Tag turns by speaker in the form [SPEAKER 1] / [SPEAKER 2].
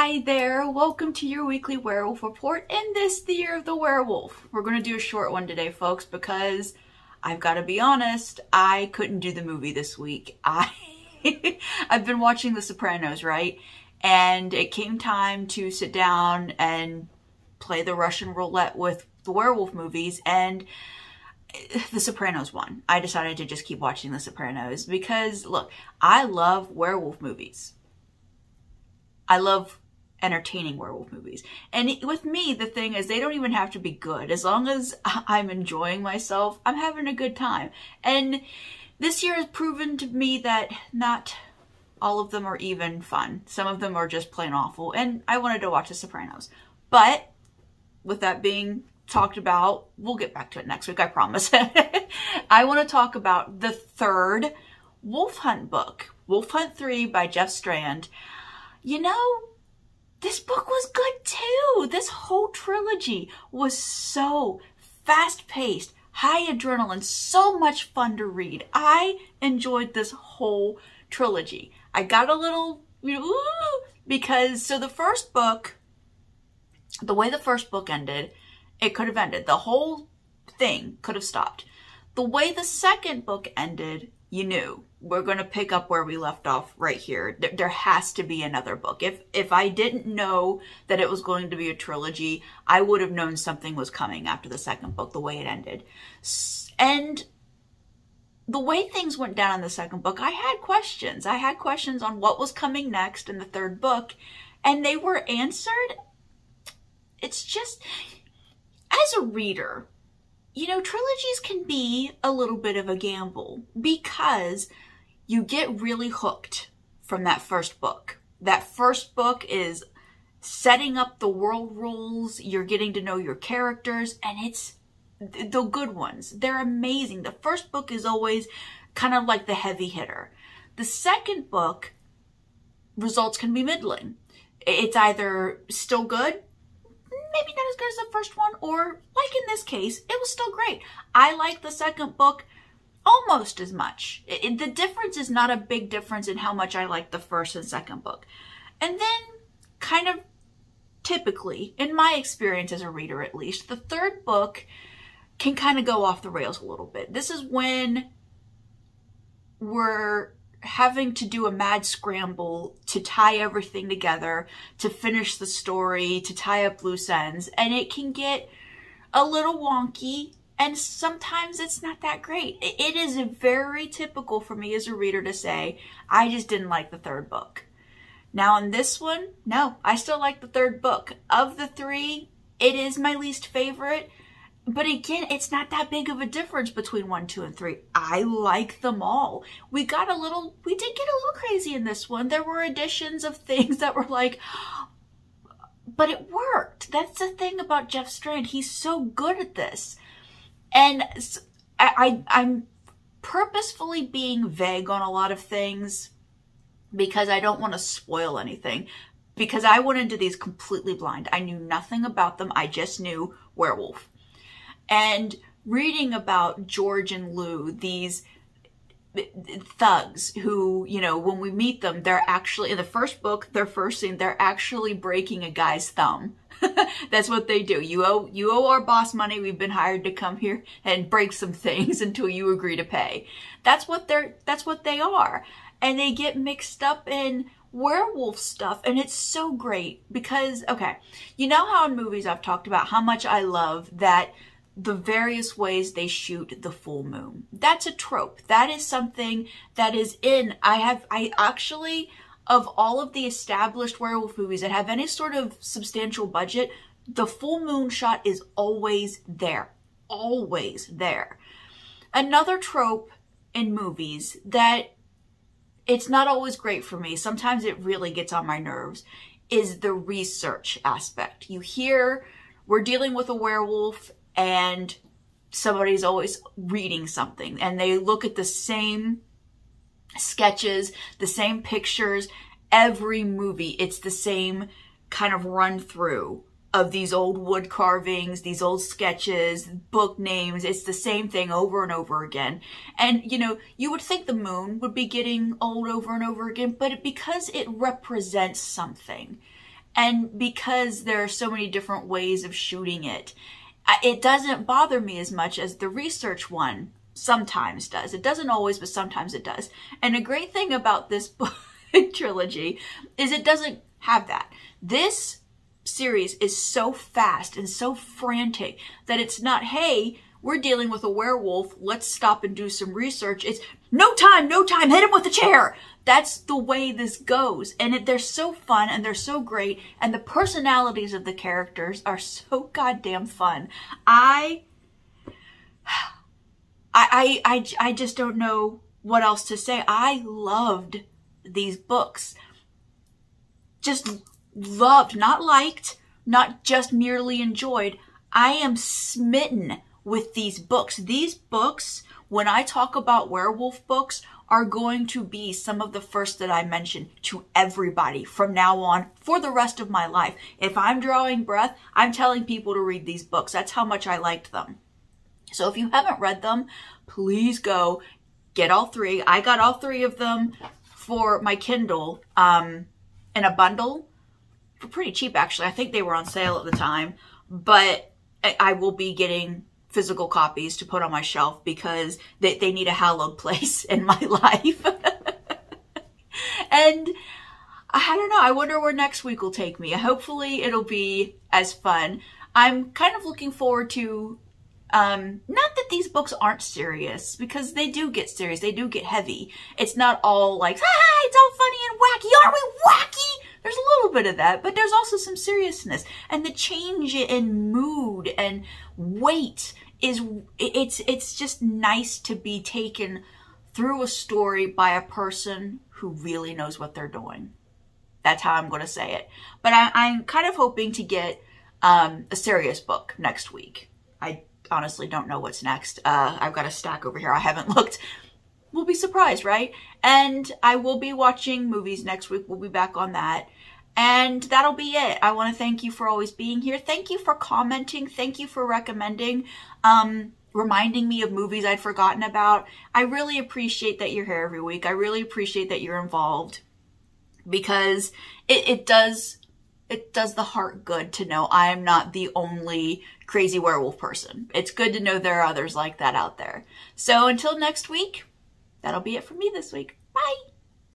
[SPEAKER 1] Hi there, welcome to your weekly werewolf report in this the year of the werewolf. We're going to do a short one today, folks, because I've got to be honest, I couldn't do the movie this week. I I've been watching The Sopranos, right? And it came time to sit down and play the Russian roulette with the werewolf movies and the Sopranos won. I decided to just keep watching The Sopranos because, look, I love werewolf movies. I love entertaining werewolf movies. And with me, the thing is, they don't even have to be good. As long as I'm enjoying myself, I'm having a good time. And this year has proven to me that not all of them are even fun. Some of them are just plain awful. And I wanted to watch The Sopranos. But with that being talked about, we'll get back to it next week, I promise. I want to talk about the third Wolf Hunt book, Wolf Hunt 3 by Jeff Strand. You know, this book was good too. This whole trilogy was so fast paced, high adrenaline, so much fun to read. I enjoyed this whole trilogy. I got a little, you know, because so the first book, the way the first book ended, it could have ended. The whole thing could have stopped. The way the second book ended, you knew we're going to pick up where we left off right here. There, has to be another book. If if I didn't know that it was going to be a trilogy, I would have known something was coming after the second book, the way it ended. And the way things went down in the second book, I had questions. I had questions on what was coming next in the third book, and they were answered. It's just, as a reader, you know, trilogies can be a little bit of a gamble because you get really hooked from that first book. That first book is setting up the world rules, you're getting to know your characters, and it's the good ones. They're amazing. The first book is always kind of like the heavy hitter. The second book, results can be middling. It's either still good maybe not as good as the first one, or like in this case, it was still great. I like the second book almost as much. It, the difference is not a big difference in how much I like the first and second book. And then, kind of typically, in my experience as a reader at least, the third book can kind of go off the rails a little bit. This is when we're having to do a mad scramble to tie everything together, to finish the story, to tie up loose ends, and it can get a little wonky and sometimes it's not that great. It is very typical for me as a reader to say, I just didn't like the third book. Now in this one, no, I still like the third book. Of the three, it is my least favorite but again, it's not that big of a difference between one, two, and three. I like them all. We got a little, we did get a little crazy in this one. There were additions of things that were like, but it worked. That's the thing about Jeff Strand. He's so good at this. And I, I I'm purposefully being vague on a lot of things because I don't want to spoil anything. Because I went into these completely blind. I knew nothing about them. I just knew werewolf and reading about George and Lou, these thugs who, you know, when we meet them, they're actually, in the first book, their first scene, they're actually breaking a guy's thumb. That's what they do. You owe, you owe our boss money. We've been hired to come here and break some things until you agree to pay. That's what they're, that's what they are. And they get mixed up in werewolf stuff and it's so great because, okay, you know how in movies I've talked about how much I love that the various ways they shoot the full moon. That's a trope. That is something that is in, I have, I actually, of all of the established werewolf movies that have any sort of substantial budget, the full moon shot is always there. Always there. Another trope in movies that it's not always great for me, sometimes it really gets on my nerves, is the research aspect. You hear we're dealing with a werewolf and somebody's always reading something and they look at the same sketches, the same pictures, every movie. It's the same kind of run through of these old wood carvings, these old sketches, book names. It's the same thing over and over again. And, you know, you would think the moon would be getting old over and over again, but because it represents something And because there are so many different ways of shooting it, it doesn't bother me as much as the research one sometimes does. It doesn't always, but sometimes it does. And a great thing about this book trilogy is it doesn't have that. This series is so fast and so frantic that it's not, hey, we're dealing with a werewolf. Let's stop and do some research. It's no time, no time. Hit him with a chair. That's the way this goes. And it, they're so fun and they're so great. And the personalities of the characters are so goddamn fun. I, I, I, I just don't know what else to say. I loved these books. Just loved, not liked, not just merely enjoyed. I am smitten with these books. These books, when I talk about werewolf books, are going to be some of the first that I mention to everybody from now on for the rest of my life. If I'm drawing breath, I'm telling people to read these books. That's how much I liked them. So if you haven't read them, please go get all three. I got all three of them for my Kindle um, in a bundle for pretty cheap, actually. I think they were on sale at the time, but I will be getting physical copies to put on my shelf because they, they need a hallowed place in my life. and I don't know. I wonder where next week will take me. Hopefully it'll be as fun. I'm kind of looking forward to um, not that these books aren't serious, because they do get serious, they do get heavy. It's not all like, ha it's all funny and wacky, aren't we little bit of that, but there's also some seriousness. And the change in mood and weight is, it's, it's just nice to be taken through a story by a person who really knows what they're doing. That's how I'm going to say it. But I, am kind of hoping to get um, a serious book next week. I honestly don't know what's next. Uh, I've got a stack over here. I haven't looked. We'll be surprised, right? And I will be watching movies next week. We'll be back on that. And that'll be it. I want to thank you for always being here. Thank you for commenting. Thank you for recommending, um, reminding me of movies I'd forgotten about. I really appreciate that you're here every week. I really appreciate that you're involved because it, it does it does the heart good to know I am not the only crazy werewolf person. It's good to know there are others like that out there. So until next week, that'll be it for me this week. Bye!